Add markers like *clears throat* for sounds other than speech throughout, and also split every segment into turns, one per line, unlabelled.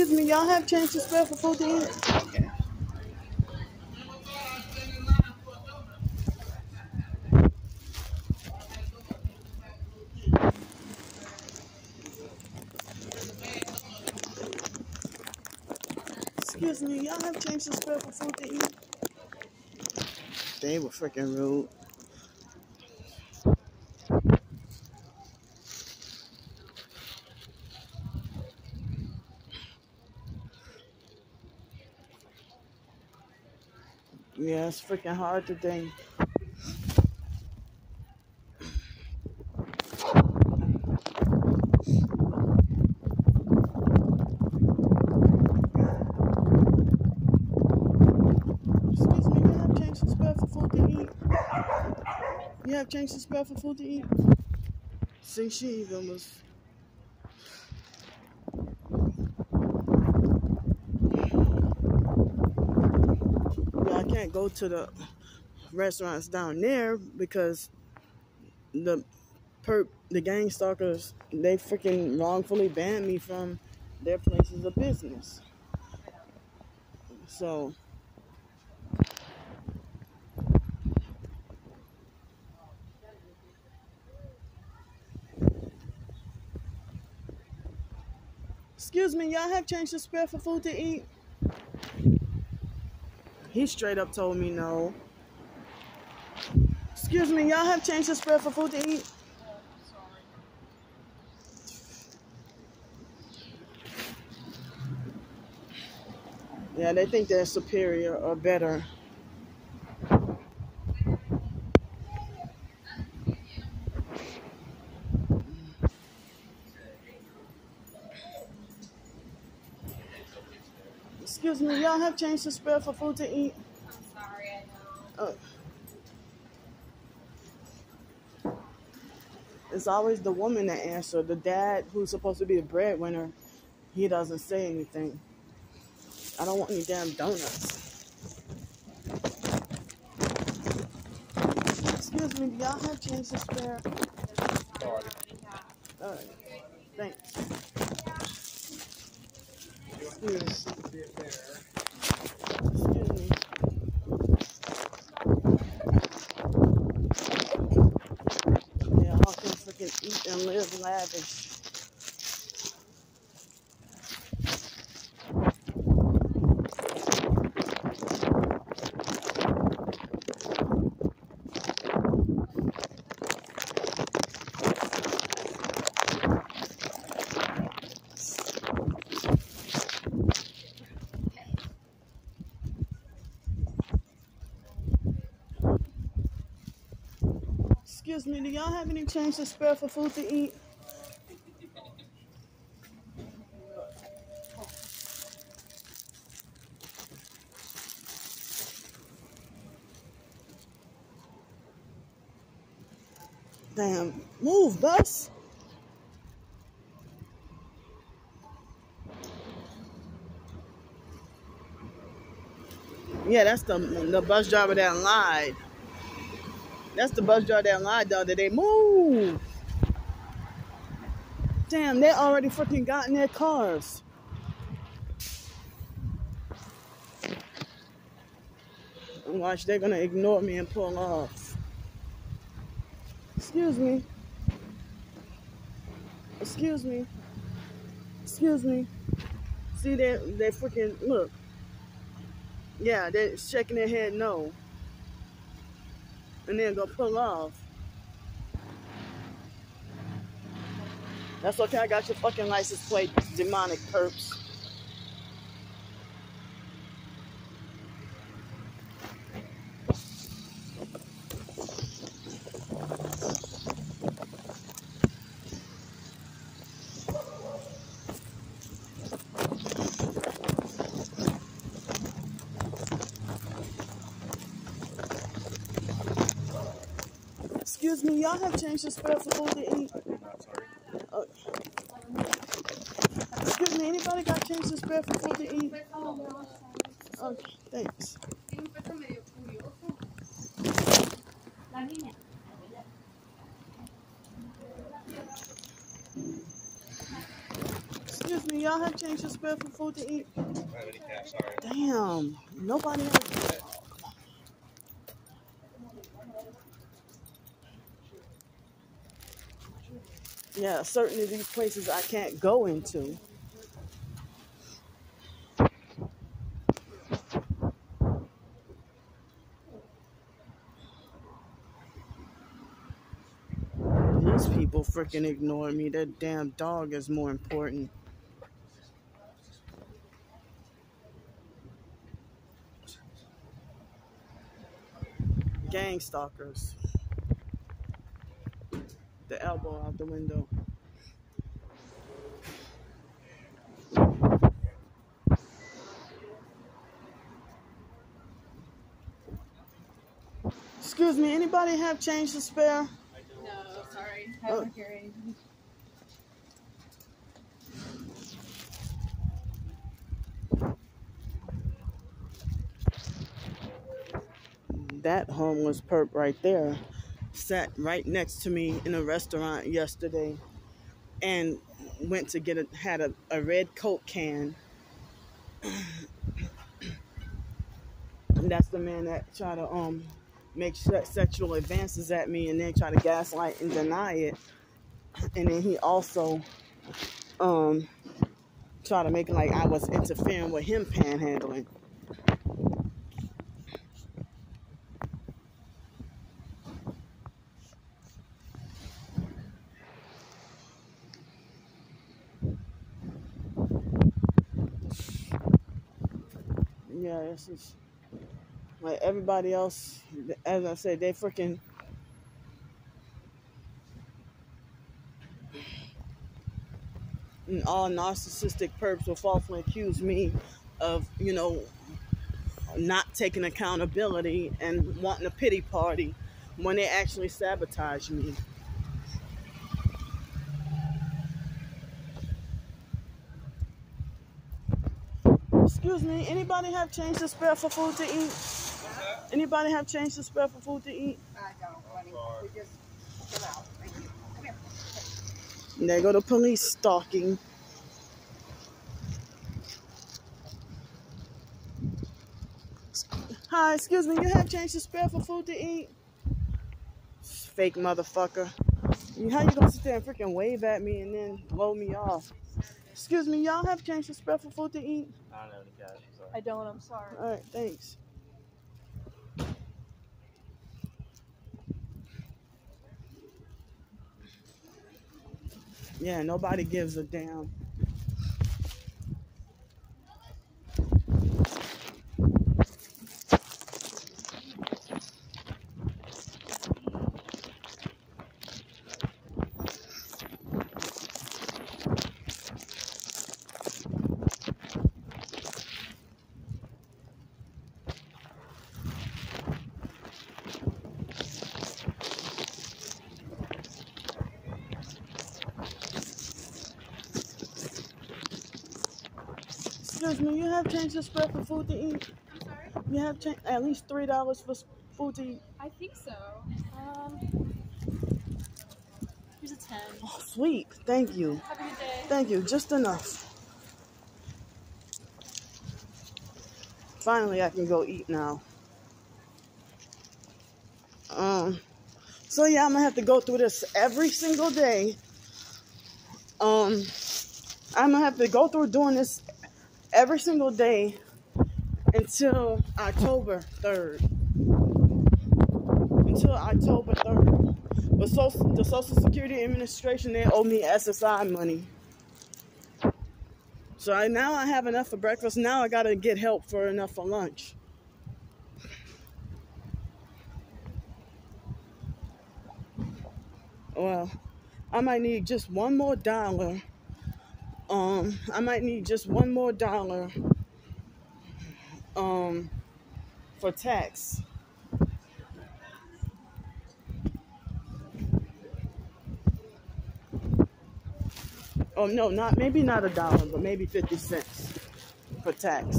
Excuse me, y'all have changed the spell for food to eat? Okay. Excuse me, y'all have changed the spell for food to eat? They were freaking rude. Yeah, it's freaking hard today. Excuse me, you have changed the spell for food to eat? You have changed the spell for food to eat? See, she even was. Yeah, I go to the restaurants down there because the perp, the gang stalkers, they freaking wrongfully banned me from their places of business. So, excuse me, y'all have changed the spell for food to eat? He straight up told me no. Excuse me, y'all have changed the spread for food to eat? Yeah, they think they're superior or better. Excuse me, y'all have changed the spell for food to eat?
I'm sorry, I know.
Oh. It's always the woman that answer. The dad, who's supposed to be the breadwinner, he doesn't say anything. I don't want any damn donuts. Excuse me, do y'all have changed the spare? Alright, thanks. Excuse, excuse me. Yeah, freaking eat and live lavish. Excuse me, do y'all have any change to spare for food to eat? Damn, move, bus. Yeah, that's the the bus driver that lied. That's the bus driver that lied the other they Move. Damn, they already freaking got in their cars. Watch, they're gonna ignore me and pull off. Excuse me. Excuse me. Excuse me. See, they they freaking look. Yeah, they're shaking their head no. And then go pull off. That's okay, I got your fucking license plate, demonic perps. Excuse me, y'all have changed the spell for food to eat? Oh. Uh, excuse me, anybody got changed the spell for food to eat? Okay, oh, thanks.
La niña.
Excuse me, y'all have changed the spare for food to eat?
I don't have any cash, sorry.
Damn, nobody has. Yeah, certain of these places I can't go into. These people freaking ignore me. That damn dog is more important. Gang stalkers. The elbow out the window. Excuse me, anybody have change to spare?
No, sorry. I
Oh.
don't hear anything.
that homeless perp right there sat right next to me in a restaurant yesterday and went to get a had a, a red coke can. And that's the man that tried to um make sexual advances at me and then try to gaslight and deny it. And then he also um try to make it like I was interfering with him panhandling Yeah, this is like everybody else. As I said, they freaking. All narcissistic perps will falsely accuse me of, you know, not taking accountability and wanting a pity party when they actually sabotage me. Excuse me, anybody have change to spare for food to eat? Anybody have change to spare for food to eat?
I don't, honey. We just come out. Thank you. Come here.
There go the police stalking. Hi, excuse me, you have change to spare for food to eat? Fake motherfucker. How you gonna sit there and freaking wave at me and then blow me off? Excuse me, y'all have changed the spare for food to eat?
I don't have any cash, I'm sorry.
I don't. I'm sorry.
Alright, thanks. Yeah, nobody gives a damn. Me, you have change to spare for food to eat?
I'm sorry.
You have cha- at least three dollars for food to eat.
I think so. Um, here's a ten.
Oh, sweet. Thank you.
Have a good day.
Thank you. Just enough. Finally, I can go eat now. Um. So yeah, I'm gonna have to go through this every single day. Um, I'm gonna have to go through doing this every single day until October 3rd. Until October 3rd. But so, the Social Security Administration, they owe me SSI money. So I, now I have enough for breakfast. Now I gotta get help for enough for lunch. Well, I might need just one more dollar. Um, I might need just one more dollar. Um, for tax. Oh no, not maybe not a dollar, but maybe fifty cents for tax.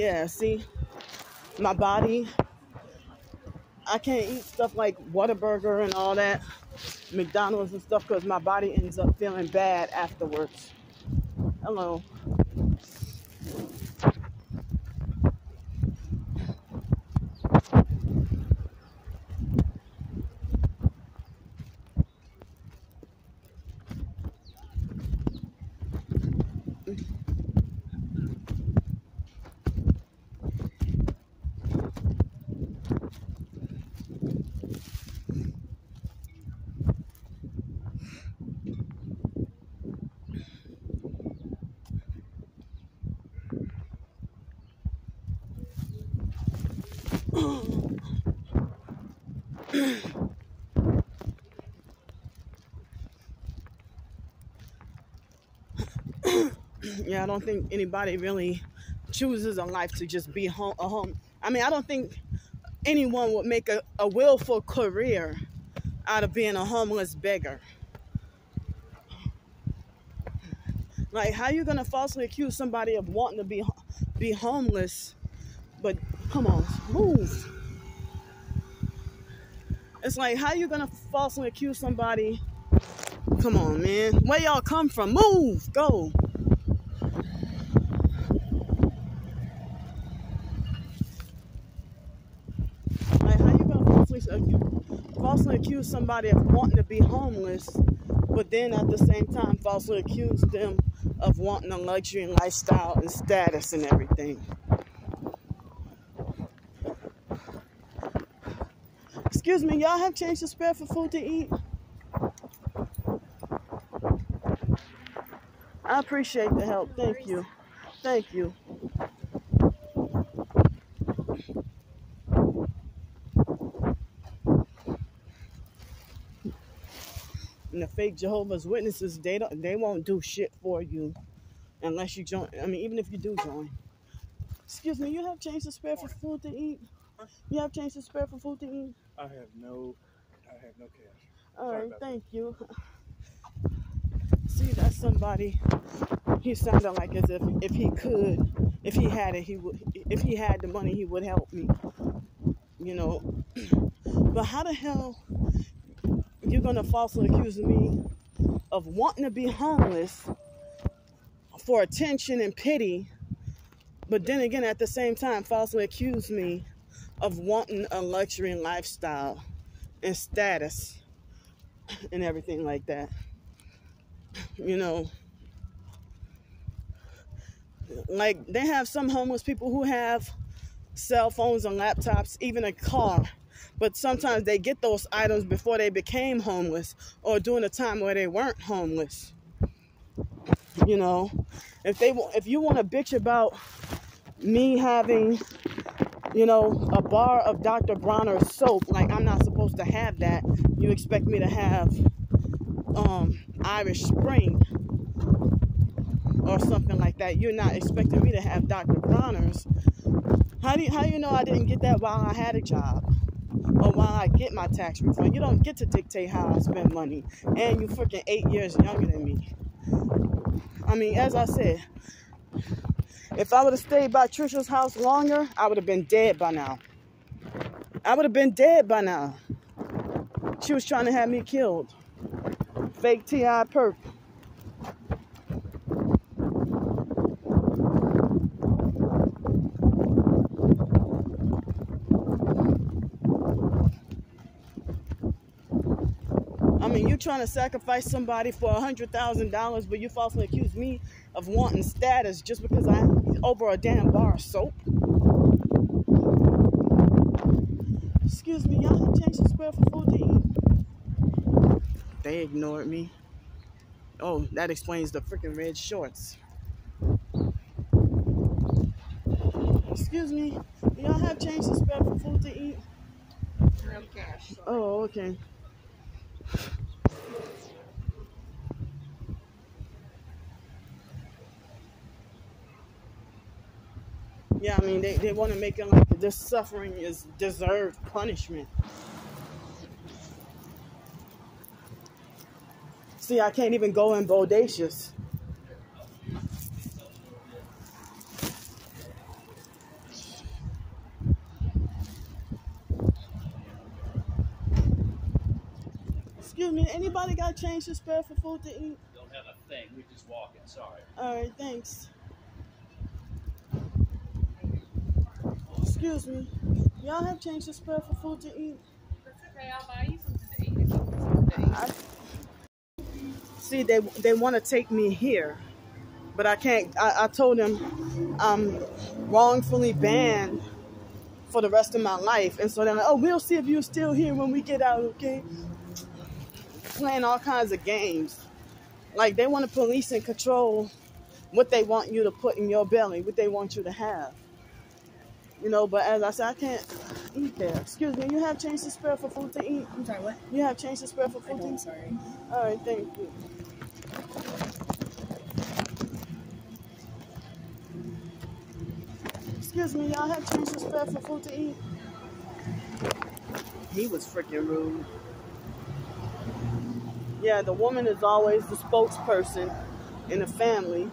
Yeah, see, my body, I can't eat stuff like Whataburger and all that, McDonald's and stuff, because my body ends up feeling bad afterwards. Hello. Yeah, I don't think anybody really chooses a life to just be home. A home. I mean, I don't think anyone would make a, a willful career out of being a homeless beggar. Like, how you gonna falsely accuse somebody of wanting to be be homeless? But come on, move. It's like, how you gonna falsely accuse somebody? Come on, man. Where y'all come from? Move, go. Like, how you gonna falsely, falsely accuse somebody of wanting to be homeless, but then at the same time falsely accuse them of wanting a luxury and lifestyle and status and everything? Excuse me, y'all have change to spare for food to eat? I appreciate the help. Thank you. Thank you. Fake Jehovah's Witnesses, they don't, they won't do shit for you unless you join. I mean, even if you do join. Excuse me, you have change to spare for food to eat? You have change to spare for food to eat?
I have no, I have no cash.
All right,
Sorry
right,
about
thank you. See, that's somebody. He sounded like as if if he could, if he had it, he would. If he had the money, he would help me. You know. *clears throat* But how the hell you're gonna falsely accuse me of wanting to be homeless for attention and pity, but then again at the same time falsely accuse me of wanting a luxury lifestyle and status and everything like that. You know, like they have some homeless people who have cell phones and laptops, even a car. But sometimes they get those items before they became homeless or during a time where they weren't homeless. You know, if they if you want to bitch about me having you know, a bar of Dr. Bronner's soap. Like I'm not supposed to have that. You expect me to have um, Irish Spring or something like that. You're not expecting me to have Dr. Bronner's. How do you, how you know I didn't get that while I had a job? Or while I get my tax refund? You don't get to dictate how I spend money. And you freaking eight years younger than me. I mean, as I said, if I would have stayed by Trisha's house longer, I would have been dead by now. I would have been dead by now. She was trying to have me killed. Fake T.I. perp. Trying to sacrifice somebody for a hundred thousand dollars, but you falsely accuse me of wanting status just because I'm over a damn bar of soap. Excuse me, y'all have changed the spell for food to eat. They ignored me. Oh, that explains the freaking red shorts. Excuse me, y'all have changed the spell for food to eat.
No cash. sorry.
Oh, okay. Yeah, I mean, they, they want to make it like this suffering is deserved punishment. See, I can't even go in bodacious. Excuse me, anybody got change to spare for food to eat?
Don't have a thing. We're just walking. Sorry.
All right, thanks. Excuse me, y'all have changed the spare for food to eat?
That's okay. I'll buy you something to eat if you want something to eat.
I, see, they they want to take me here, but I can't. I, I told them I'm wrongfully banned for the rest of my life, and so they're like, "Oh, we'll see if you're still here when we get out." Okay, playing all kinds of games, like they want to police and control what they want you to put in your belly, what they want you to have. You know, but as I said, I can't eat there. Excuse me, you have change to spare for food to eat?
I'm sorry, what?
You have change to spare for
I
food to
don't,
eat?
sorry.
All right, thank you. Excuse me, y'all have change to spare for food to eat? He was freaking rude. Yeah, the woman is always the spokesperson in the family.